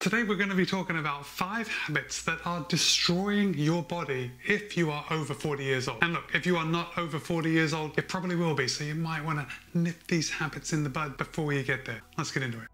Today we're going to be talking about five habits that are destroying your body if you are over 40 years old. And look, if you are not over 40 years old, it probably will be, so you might want to nip these habits in the bud before you get there. Let's get into it.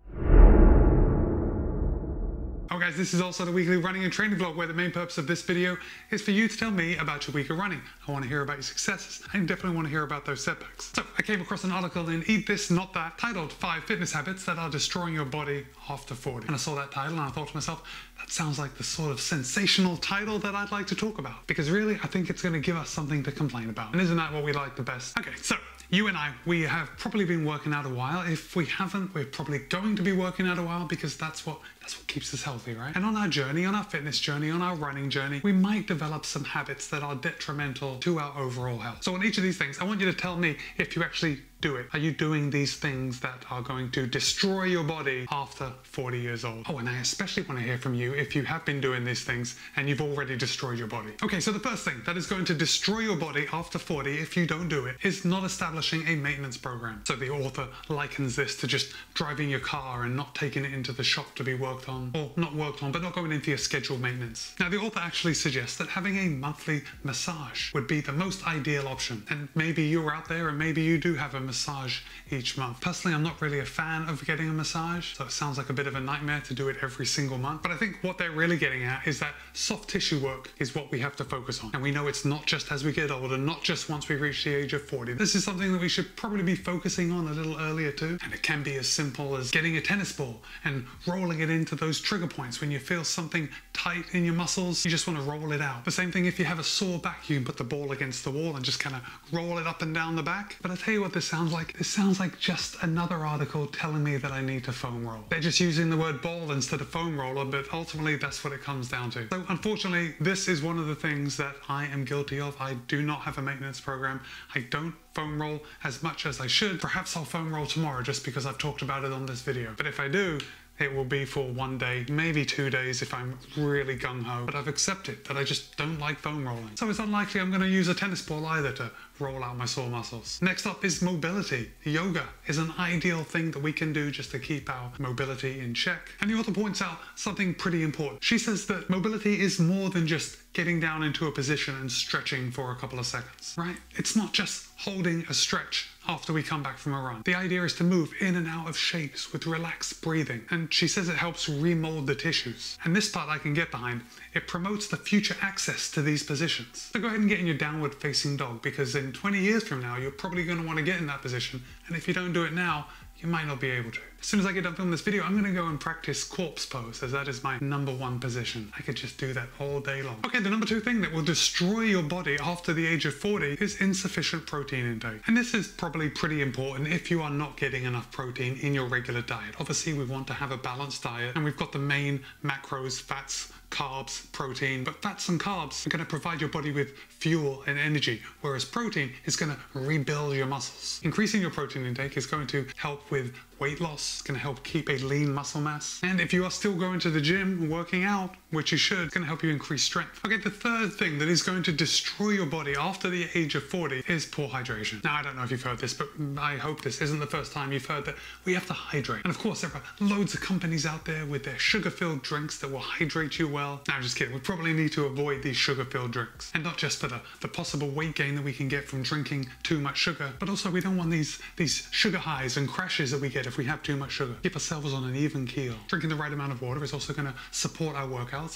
Guys, this is also the weekly running and training vlog where the main purpose of this video is for you to tell me about your week of running. I want to hear about your successes. and definitely want to hear about those setbacks. So I came across an article in Eat This Not That titled Five Fitness Habits That Are Destroying Your Body After 40. And I saw that title and I thought to myself, that sounds like the sort of sensational title that I'd like to talk about. Because really, I think it's going to give us something to complain about. And isn't that what we like the best? Okay, so you and I, we have probably been working out a while. If we haven't, we're probably going to be working out a while because that's what that's what keeps us healthy, right? And on our journey, on our fitness journey, on our running journey, we might develop some habits that are detrimental to our overall health. So on each of these things, I want you to tell me if you actually do it? Are you doing these things that are going to destroy your body after 40 years old? Oh, and I especially want to hear from you if you have been doing these things and you've already destroyed your body. Okay, so the first thing that is going to destroy your body after 40 if you don't do it is not establishing a maintenance program. So the author likens this to just driving your car and not taking it into the shop to be worked on, or not worked on, but not going into your scheduled maintenance. Now, the author actually suggests that having a monthly massage would be the most ideal option. And maybe you're out there and maybe you do have a massage massage each month. Personally, I'm not really a fan of getting a massage, so it sounds like a bit of a nightmare to do it every single month. But I think what they're really getting at is that soft tissue work is what we have to focus on. And we know it's not just as we get older, not just once we reach the age of 40. This is something that we should probably be focusing on a little earlier too. And it can be as simple as getting a tennis ball and rolling it into those trigger points when you feel something tight in your muscles, you just want to roll it out. The same thing if you have a sore back, you can put the ball against the wall and just kind of roll it up and down the back. But I tell you what this sounds like. This sounds like just another article telling me that I need to foam roll. They're just using the word ball instead of foam roller, but ultimately that's what it comes down to. So unfortunately, this is one of the things that I am guilty of. I do not have a maintenance program. I don't foam roll as much as I should. Perhaps I'll foam roll tomorrow just because I've talked about it on this video. But if I do, it will be for one day, maybe two days if I'm really gung-ho, but I've accepted that I just don't like foam rolling. So it's unlikely I'm gonna use a tennis ball either to roll out my sore muscles. Next up is mobility. Yoga is an ideal thing that we can do just to keep our mobility in check. And the author points out something pretty important. She says that mobility is more than just getting down into a position and stretching for a couple of seconds, right? It's not just holding a stretch after we come back from a run. The idea is to move in and out of shapes with relaxed breathing. And she says it helps remold the tissues. And this part I can get behind. It promotes the future access to these positions. So go ahead and get in your downward facing dog because in 20 years from now, you're probably going to want to get in that position. And if you don't do it now, you might not be able to. As soon as I get done filming this video, I'm going to go and practice corpse pose as that is my number one position. I could just do that all day long. Okay, the number two thing that will destroy your body after the age of 40 is insufficient protein intake. And this is probably pretty important if you are not getting enough protein in your regular diet. Obviously, we want to have a balanced diet and we've got the main macros, fats, carbs, protein, but fats and carbs are going to provide your body with fuel and energy, whereas protein is going to rebuild your muscles. Increasing your protein intake is going to help with weight loss, it's going to help keep a lean muscle mass. And if you are still going to the gym working out, which you should, to help you increase strength. Okay, the third thing that is going to destroy your body after the age of 40 is poor hydration. Now, I don't know if you've heard this, but I hope this isn't the first time you've heard that we have to hydrate. And of course, there are loads of companies out there with their sugar-filled drinks that will hydrate you well. Now, just kidding. We probably need to avoid these sugar-filled drinks. And not just for the, the possible weight gain that we can get from drinking too much sugar, but also we don't want these, these sugar highs and crashes that we get if we have too much sugar. Keep ourselves on an even keel. Drinking the right amount of water is also going to support our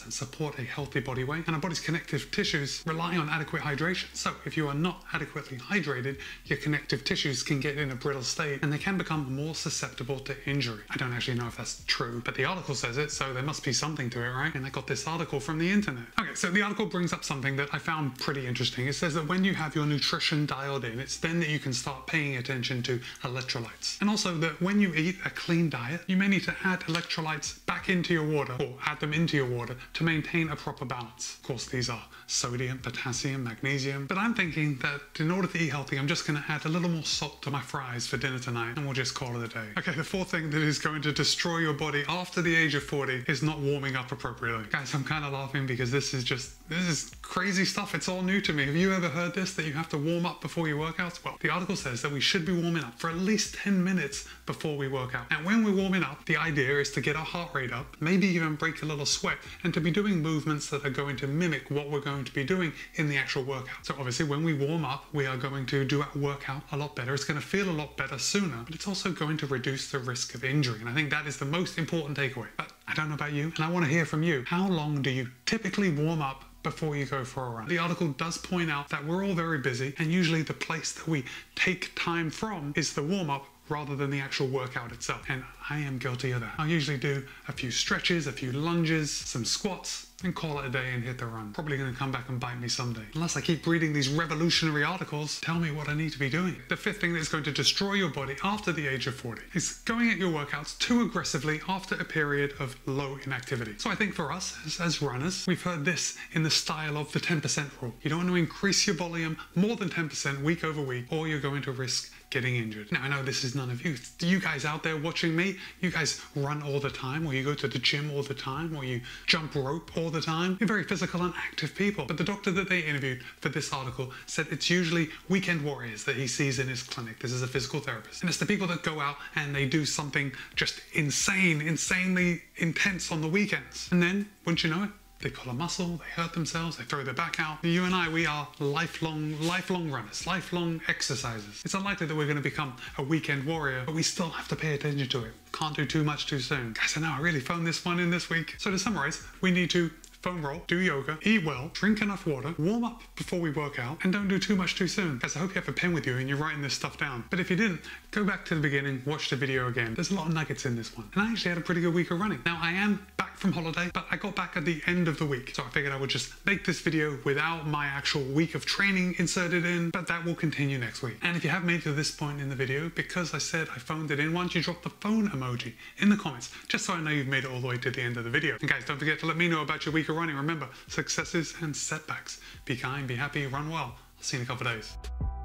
and support a healthy body weight. And our body's connective tissues rely on adequate hydration. So if you are not adequately hydrated, your connective tissues can get in a brittle state and they can become more susceptible to injury. I don't actually know if that's true, but the article says it, so there must be something to it, right? And I got this article from the internet. Okay, so the article brings up something that I found pretty interesting. It says that when you have your nutrition dialed in, it's then that you can start paying attention to electrolytes. And also that when you eat a clean diet, you may need to add electrolytes back into your water or add them into your water to maintain a proper balance. Of course, these are sodium, potassium, magnesium, but I'm thinking that in order to eat healthy, I'm just going to add a little more salt to my fries for dinner tonight and we'll just call it a day. Okay, the fourth thing that is going to destroy your body after the age of 40 is not warming up appropriately. Guys, I'm kind of laughing because this is just This is crazy stuff. It's all new to me. Have you ever heard this that you have to warm up before you work out? Well, the article says that we should be warming up for at least 10 minutes before we work out. And when we're warming up, the idea is to get our heart rate up, maybe even break a little sweat, and to be doing movements that are going to mimic what we're going to be doing in the actual workout. So obviously, when we warm up, we are going to do our workout a lot better. It's going to feel a lot better sooner, but it's also going to reduce the risk of injury. And I think that is the most important takeaway. I don't know about you, and I want to hear from you. How long do you typically warm up before you go for a run. The article does point out that we're all very busy, and usually the place that we take time from is the warm up rather than the actual workout itself. And I am guilty of that. I'll usually do a few stretches, a few lunges, some squats, and call it a day and hit the run. Probably going to come back and bite me someday. Unless I keep reading these revolutionary articles, tell me what I need to be doing. The fifth thing that's going to destroy your body after the age of 40 is going at your workouts too aggressively after a period of low inactivity. So I think for us as, as runners, we've heard this in the style of the 10% rule. You don't want to increase your volume more than 10% week over week, or you're going to risk getting injured. Now I know this is none of you. You guys out there watching me, you guys run all the time, or you go to the gym all the time, or you jump rope all the time. You're very physical and active people. But the doctor that they interviewed for this article said it's usually weekend warriors that he sees in his clinic. This is a physical therapist. And it's the people that go out and they do something just insane, insanely intense on the weekends. And then, wouldn't you know it, they pull a muscle, they hurt themselves, they throw their back out. You and I, we are lifelong, lifelong runners, lifelong exercisers. It's unlikely that we're going to become a weekend warrior, but we still have to pay attention to it. Can't do too much too soon. Guys, I know I really phoned this one in this week. So to summarize, we need to foam roll, do yoga, eat well, drink enough water, warm up before we work out, and don't do too much too soon. Guys, I hope you have a pen with you and you're writing this stuff down. But if you didn't, go back to the beginning, watch the video again. There's a lot of nuggets in this one. And I actually had a pretty good week of running. Now, I am back from holiday, but I got back at the end of the week. So I figured I would just make this video without my actual week of training inserted in, but that will continue next week. And if you have made it to this point in the video, because I said I phoned it in, why don't you drop the phone emoji in the comments, just so I know you've made it all the way to the end of the video. And guys, don't forget to let me know about your week of running. Remember, successes and setbacks. Be kind, be happy, run well. I'll see you in a couple of days.